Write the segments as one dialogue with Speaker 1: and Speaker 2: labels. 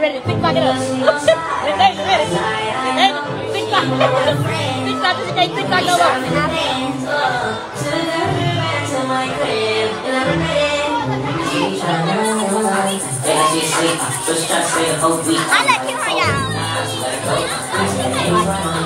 Speaker 1: Ready, ready. Think back it up. ready, ready. Think back. Think back. Think,
Speaker 2: think back.
Speaker 1: I like you right.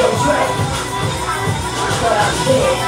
Speaker 1: But I did.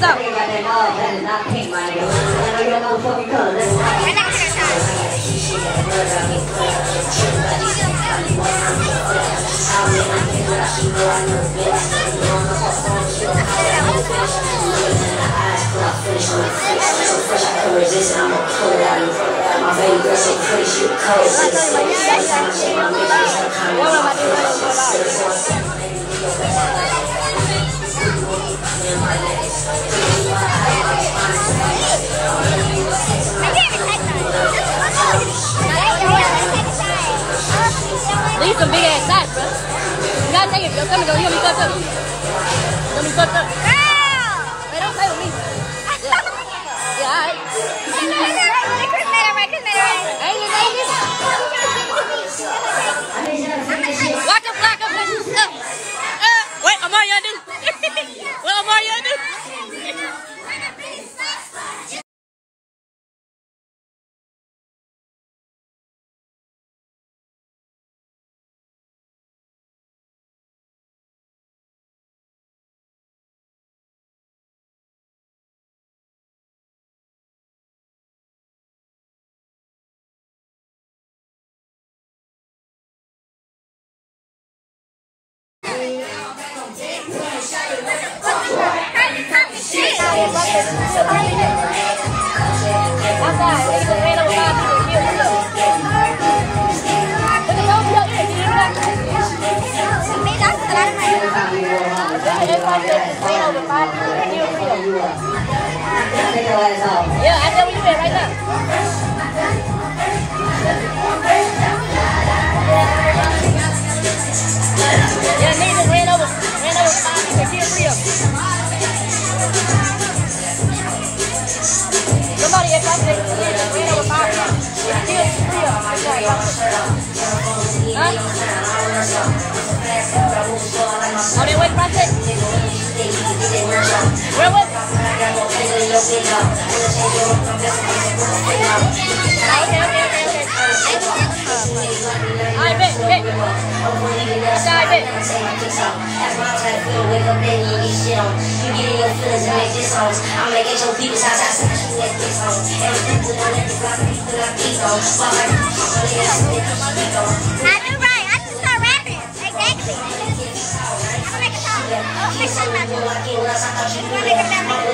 Speaker 3: not pink, my nigga. I know your motherfucking color. That's
Speaker 2: don't taking.
Speaker 1: What am I doing?
Speaker 2: I can't even take none. Let's take a shot.
Speaker 1: These some big ass shots, bro. You gotta take it. Your stomach gonna, you gonna be fucked up. You gonna be fucked up.
Speaker 2: Girl!
Speaker 1: Hey, don't play with me. Yeah, alright.
Speaker 2: Chris made it right, Chris made it right.
Speaker 1: Ain't it, ain't it? Watch the block up. Uh, wait, Amaya do. what Amaya do?
Speaker 3: Off.
Speaker 1: Yeah, I tell where you at right now. Yeah, niggas ran over, ran over them. Somebody Fox Station yeah, ran over them. Huh? Fox Where was okay, okay, okay. I bet, bet. I bet.
Speaker 2: I do right. I just start rapping. Exactly. I'm gonna make a song. Oh, make sure I'm not doing it. I'm gonna make a family. I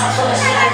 Speaker 2: was rapping.
Speaker 3: Whoever bring their hands to come out, that water that's coming out of you motherfuckers do not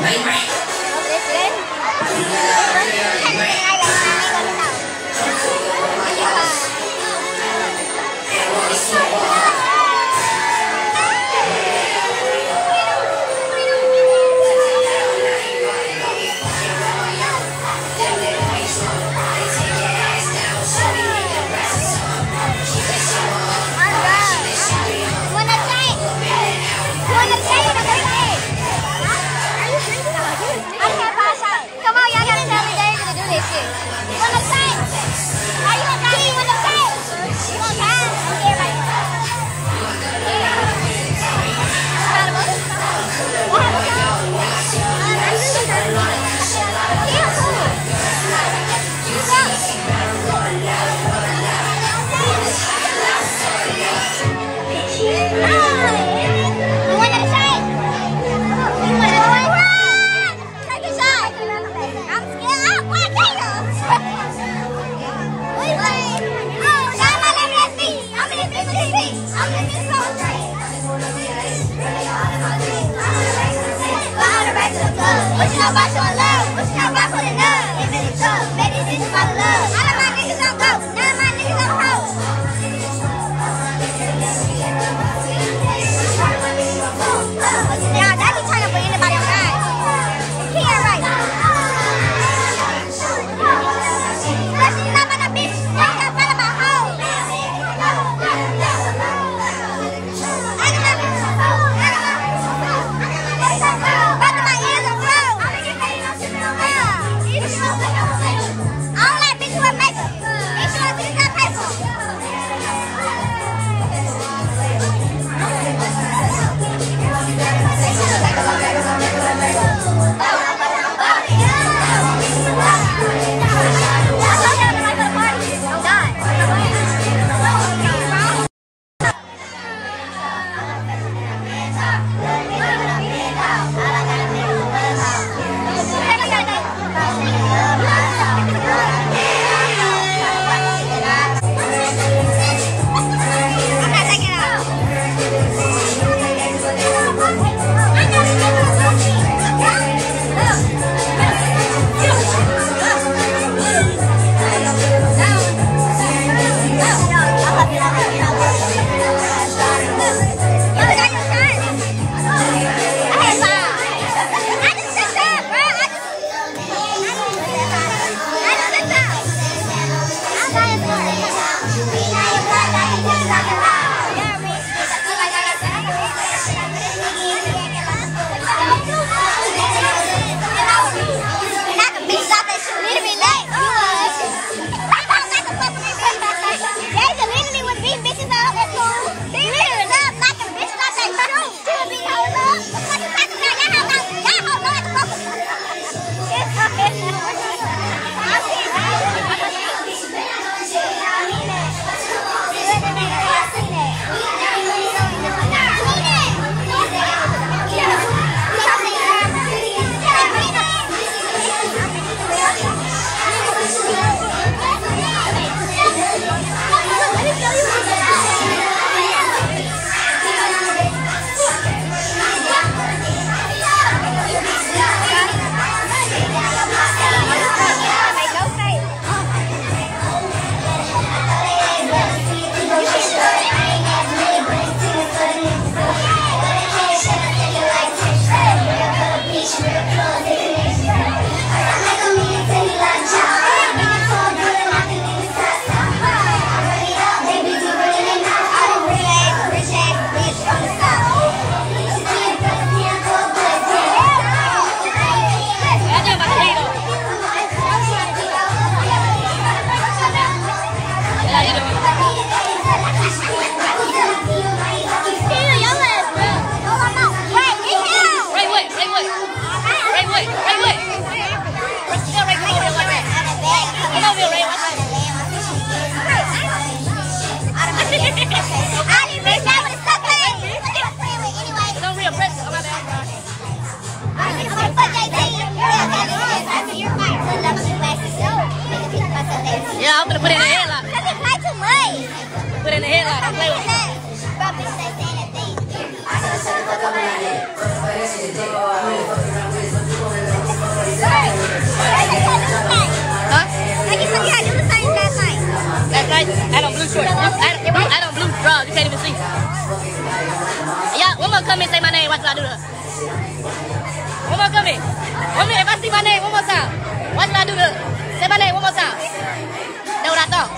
Speaker 2: Bye-bye. I
Speaker 1: don't blue. I don't, blue. You can't even see. Yeah, one more comment, say my name. Watch what I do to. One more. One if I see my name one more time. Watch I do the. Say my name one more time. That's what I thought.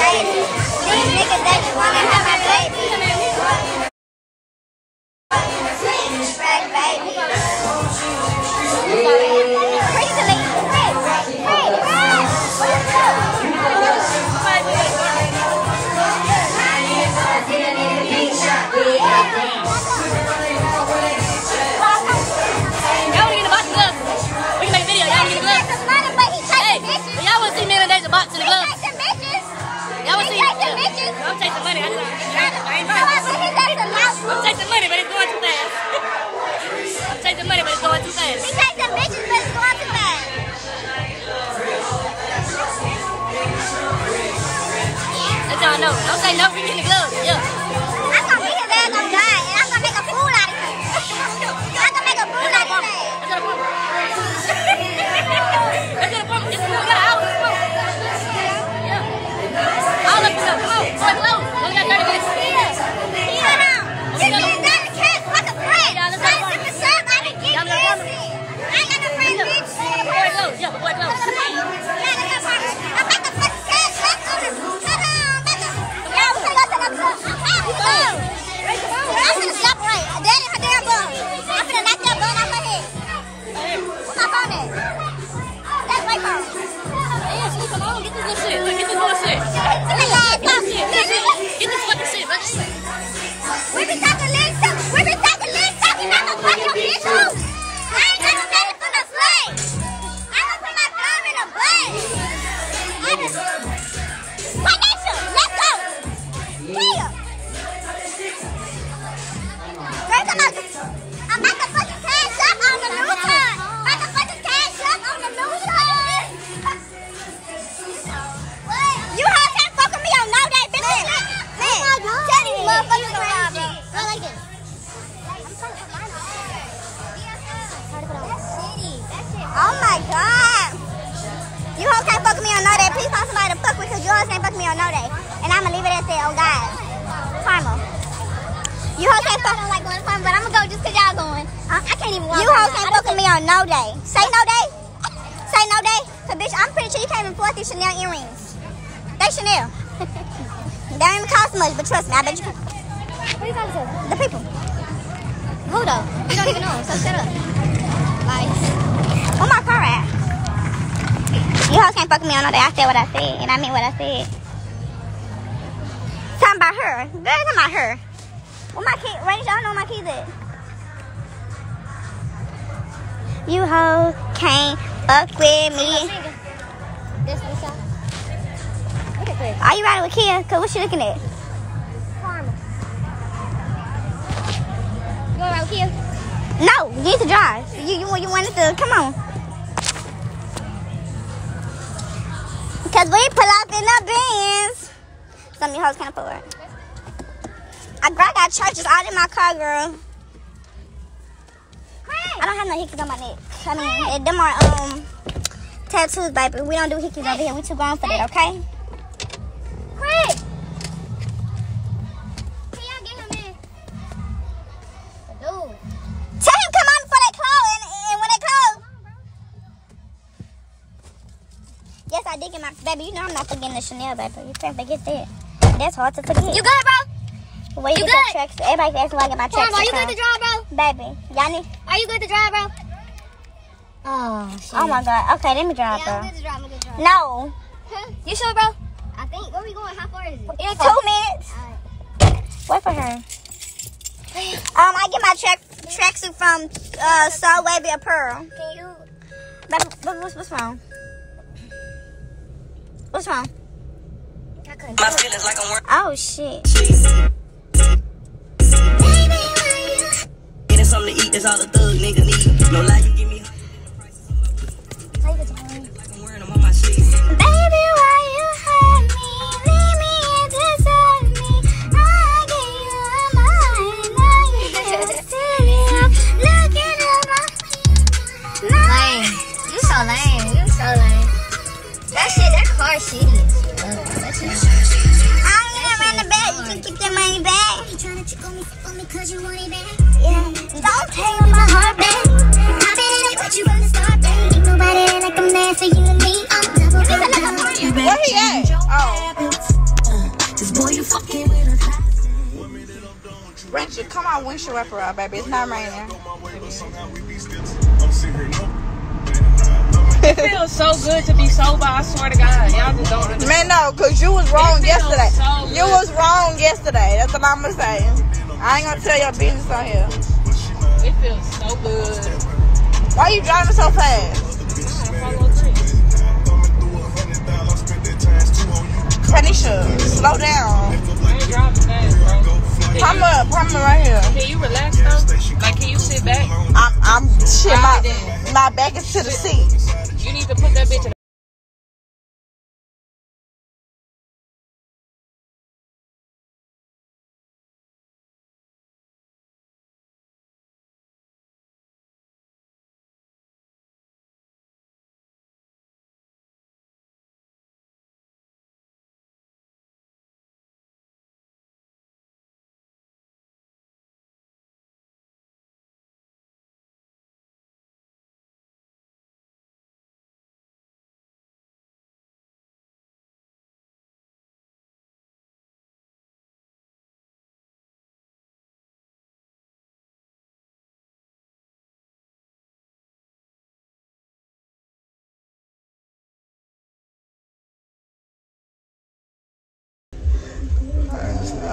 Speaker 1: excited.
Speaker 2: These niggas that you wanna have
Speaker 1: no, don't say no for getting the gloves. Yeah.
Speaker 2: that. I said what I said, and I meant what I said. Talking about her. Girl, talking about her. Well, my kid, Rage, y'all know where my kids at. You hoes can't fuck with me. Are you riding with Kia? Cause what you looking at?
Speaker 4: Karma. You want to ride with Kia?
Speaker 2: No, you need to drive. You, you, you wanted to, come on. Because we up in the bins. Some of you hoes can't afford it. I got charges all in my car, girl. I don't have no hickeys on my neck. I mean, hey. them are um tattoos, baby. We don't do hickeys hey. over here. We too grown for hey. that, okay? Quick! Baby. You know I'm not forgetting the Chanel, bag, baby. You can't forget that. That's hard to forget.
Speaker 4: You good, bro?
Speaker 2: Where you,
Speaker 4: you
Speaker 2: get
Speaker 4: good?
Speaker 2: tracks? Everybody asking where I get my tracks.
Speaker 4: Are you good to drive, bro?
Speaker 2: Baby, y'all need.
Speaker 4: Are you good to drive, bro? Oh, shit.
Speaker 2: Oh my god. Okay, let me drive,
Speaker 4: Yeah, I'm
Speaker 2: bro.
Speaker 4: good to drive. I'm good to drive.
Speaker 2: No,
Speaker 4: Huh? You sure, bro? I think. Where we going? How far is it?
Speaker 2: in two minutes.
Speaker 4: Alright.
Speaker 2: Wait for her. Um, I get my track tracksuit from uh Wavy a Pearl.
Speaker 4: Can you?
Speaker 2: Baby, what's what's wrong? What's wrong?
Speaker 3: My feelings like I'm working.
Speaker 2: Oh shit.
Speaker 3: Getting something to eat, that's all a thug nigga need. No lie, you give me.
Speaker 4: Shit, that car shitty. as fuck. That shit.
Speaker 2: I'm gonna run the back. You can keep your money back. Yeah. Don't my heart. I've been in it with you from the start, babe. Ain't nobody like I'm there for you me. I'm double.
Speaker 5: Where he at? Oh.
Speaker 3: This boy you fucking with a
Speaker 5: Rachel, come on, windshield wiper out, baby. It's not raining.
Speaker 1: It feels so good to be sober. I swear to God, y'all just don't understand.
Speaker 5: Man, no, because you was wrong
Speaker 1: It feels
Speaker 5: yesterday.
Speaker 1: so
Speaker 5: You was wrong yesterday. That's what I'm to say. I ain't to tell your business on here.
Speaker 1: It feels so good.
Speaker 5: Why you driving so fast? Tanisha, slow down.
Speaker 1: I ain't driving fast, bro. Can
Speaker 5: Come up, come right here.
Speaker 1: can you relax though? Like, can you sit back?
Speaker 5: I'm, I'm, shit, my, my back is to the seat.
Speaker 1: You need to put that bitch in.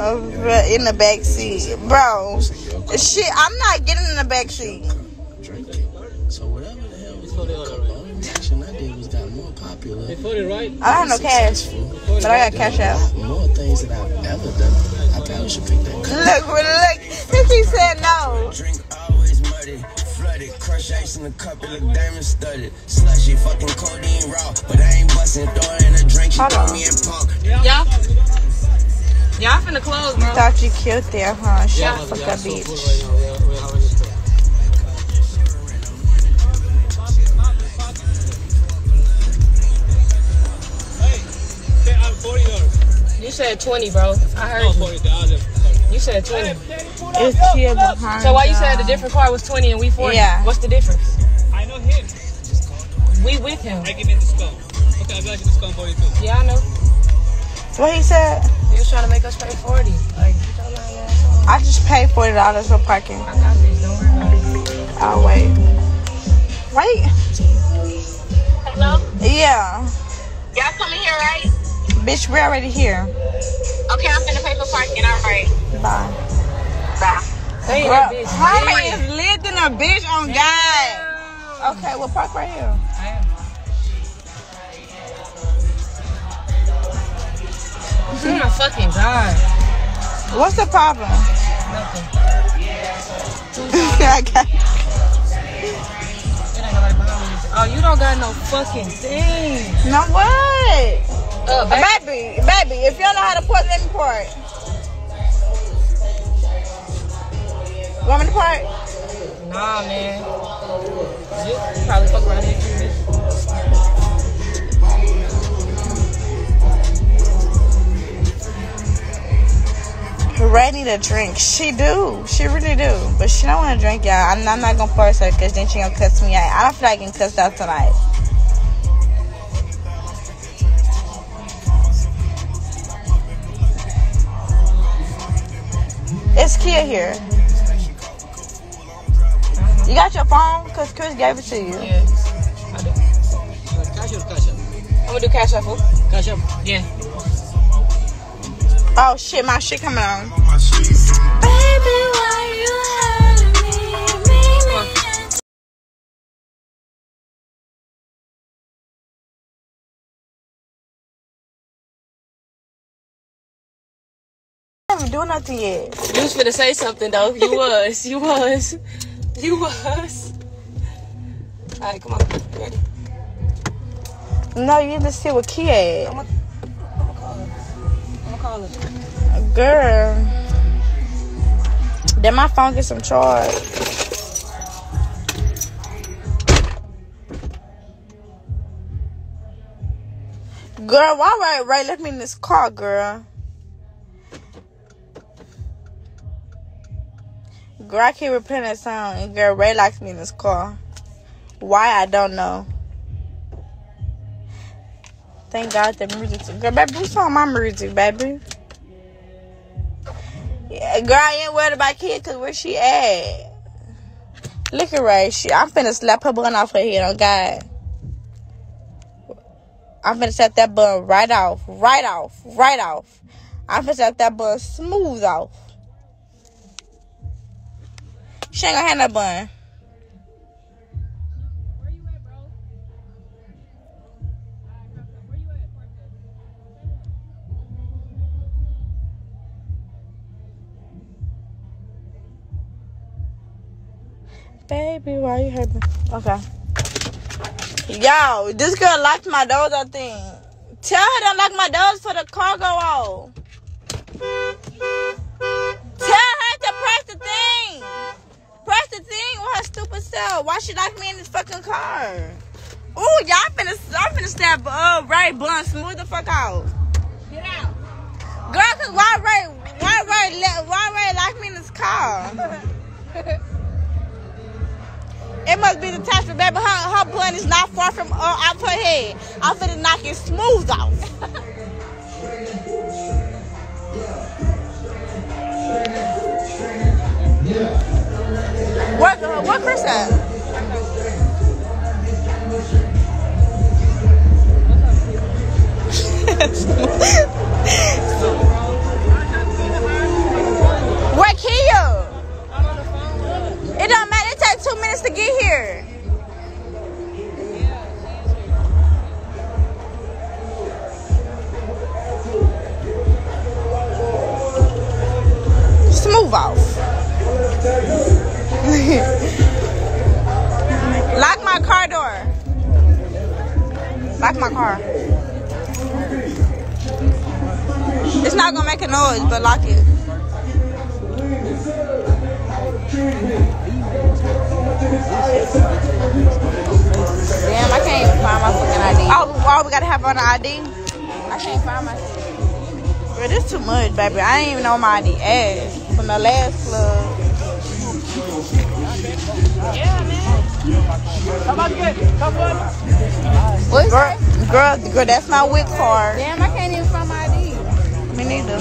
Speaker 5: Uh, in the back seat. Bro, shit, I'm not getting in the back seat.
Speaker 6: So whatever the hell was going on, the only action I did was got more popular.
Speaker 5: I don't have no cash, but I got cash out.
Speaker 6: More things that I've ever done. I probably should pick that.
Speaker 5: Look, look, he keeps saying no.
Speaker 6: Drink always muddy, flooded, crush ice in a cup, it look diamond studded. Slushy, fucking codeine raw, but I ain't busting, throw it in a drink, she
Speaker 5: Hold
Speaker 6: throw
Speaker 5: on.
Speaker 6: me in punk.
Speaker 1: Y'all, y'all finna close, bro.
Speaker 5: Thought you killed there, huh? Shut the fuck up, bitch.
Speaker 1: You said 20, bro. I heard you. You said 20.
Speaker 5: It's chill behind.
Speaker 1: So why you said the different car was 20 and we 40?
Speaker 5: Yeah.
Speaker 1: What's the difference?
Speaker 7: I know him.
Speaker 1: We with him.
Speaker 7: I give him discount. Okay, I got you discount for you too.
Speaker 1: Yeah, I know.
Speaker 5: What he said?
Speaker 1: He was trying to make us pay 40. Like, you don't know, yeah.
Speaker 5: I just paid forty dollars for parking.
Speaker 1: I got this. Don't worry about it.
Speaker 5: Oh wait, wait.
Speaker 8: Hello?
Speaker 5: Yeah,
Speaker 8: Y'all coming here, right?
Speaker 5: bitch, we're already here.
Speaker 8: Okay, I'm finna pay for parking. All right.
Speaker 5: Bye.
Speaker 8: Bye.
Speaker 1: Hey,
Speaker 5: Bro,
Speaker 1: that bitch.
Speaker 5: Harmony is lit in a bitch on God. Okay, we'll park right here.
Speaker 1: Oh my fucking god.
Speaker 5: What's the problem?
Speaker 1: Nothing.
Speaker 5: I got-
Speaker 1: It ain't nobody behind me. Oh, you don't got no fucking thing.
Speaker 5: no what?
Speaker 1: Uh, back.
Speaker 5: Baby, baby, if you don't know how to port, let me port. Want me to port?
Speaker 1: Nah, man. You probably fuck around here
Speaker 5: ready to drink. She do. She really do. But she don't want to drink, y'all. I'm, I'm not going to force her because then she going to cuss me out. I don't feel like I can cuss out tonight. It's Kia here. You got your phone? Because Chris gave it to you.
Speaker 7: Yeah. I do. Cash up, cash up.
Speaker 1: I'm going to do cash up, fool.
Speaker 7: Cash up. Yeah.
Speaker 5: Oh shit, my shit coming on. I haven't doing nothing yet.
Speaker 1: You was finna say something though. You was. You was. You was. Alright, come on. You ready?
Speaker 5: No, you need to see what Kia at. Girl. Then my phone get some charge. Girl, why Ray, Ray left me in this car, girl? Girl, I keep repeating that song, and girl, Ray likes me in this car. Why, I don't know. Thank God the music. Girl, baby, who's on my music, baby? Yeah, girl, I ain't worried about kid because where she at? Look at right. She, I'm finna slap her bun off her head on God. I'm finna slap that bun right off, right off, right off. I'm finna slap that bun smooth off. She ain't gonna have no bun. Baby, why you hurt me? Okay. Yo, this girl locked my doors, I think. Tell her to lock my doors for the car go. Tell her to press the thing. Press the thing with her stupid self. Why she lock me in this fucking car? Ooh, y'all finna, I'm finna stab uh, Ray Blunt smooth the fuck out. Baby. Her, her blunt is not far from uh, off her head. I'm finna knock it smooth off. What, uh, what Chris at? Where Kia? It don't matter. It takes two minutes to get here. Lock my car. It's not gonna make a noise, but lock it. Damn, I can't even find my fucking ID. Oh, oh, we gotta have on the ID? I can't find my shit. Bro, this too much, baby. I ain't even know my ID from the last club.
Speaker 1: What's
Speaker 5: Girl, girl, girl, that's my WIC card.
Speaker 1: Damn, I can't even find my ID.
Speaker 5: Me neither.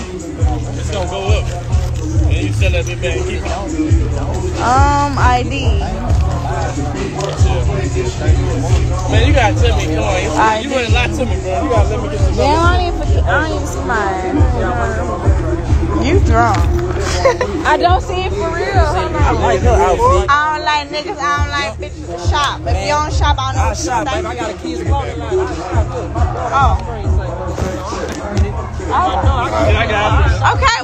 Speaker 7: It's gonna go up. And you sell that bit back and keep it.
Speaker 5: Um, ID.
Speaker 7: Man, you gotta tell me, come on. You,
Speaker 5: I
Speaker 7: you wouldn't lie to me, bro. You gotta let me get some.
Speaker 1: Damn, I don't even, forget- I don't even see mine.
Speaker 5: You drunk.
Speaker 1: I don't see it for real.
Speaker 7: I like her outfit.
Speaker 5: I don't like niggas. I don't like bitches to shop. If you don't shop, I don't know
Speaker 7: I shop, baby. I got a kids clothing line. I shop good.
Speaker 5: Oh, oh.
Speaker 7: I got
Speaker 5: okay.